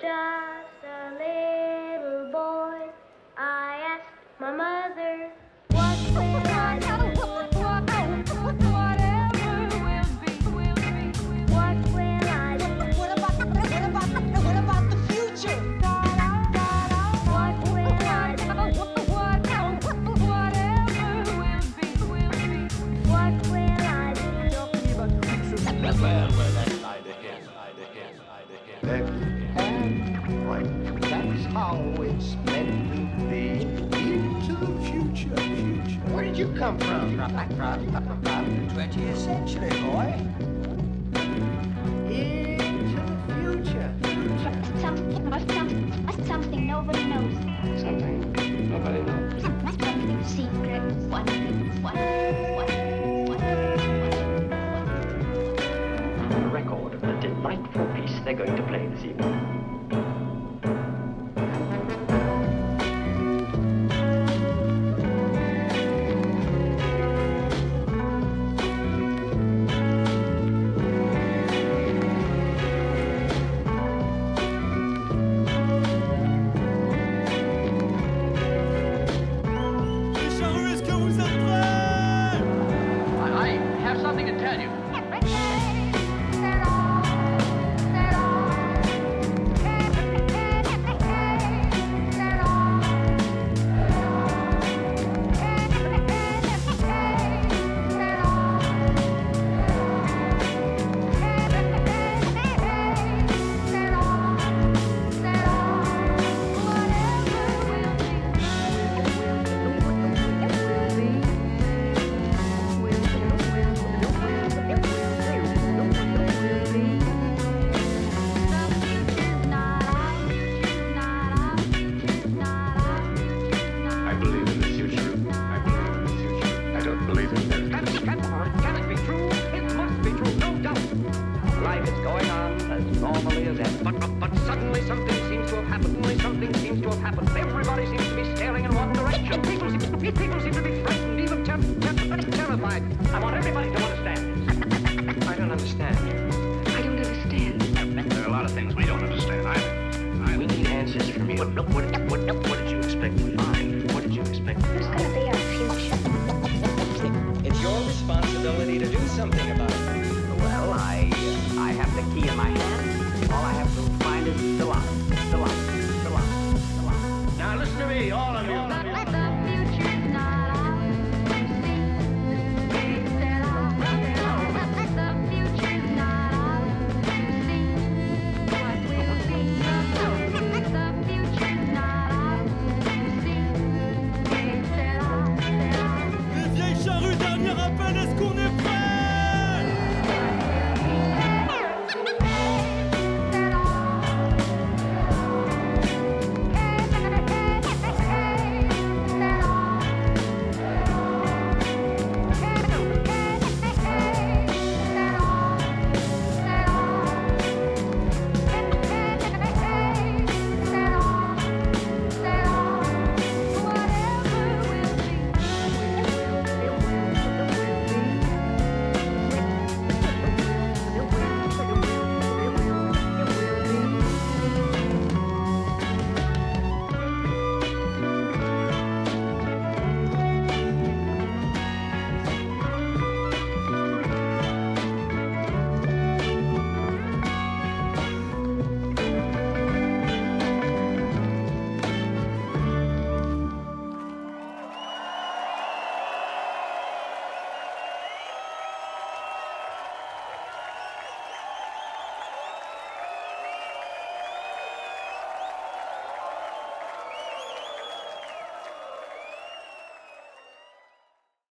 just That's how it's meant to be. Into the future, future. Where did you come from? From, from, from, from the 20th century, boy. Into the future. Something, something something nobody knows. Something nobody knows. Something secret. What? What? What? What? a record of the delightful piece they're going to play this evening. But suddenly something seems to have happened. Suddenly something seems to have happened. Everybody seems to be staring in one direction. People seem, people seem to be frightened, even ter ter terrified. I want everybody to understand. I don't understand. I don't understand. There are a lot of things we don't understand either. I we need answers from you. What, what, what, what did you expect to find? What did you expect? Who's going to be our future? It's your responsibility to do something about it. Well, I, I have the key in my hand.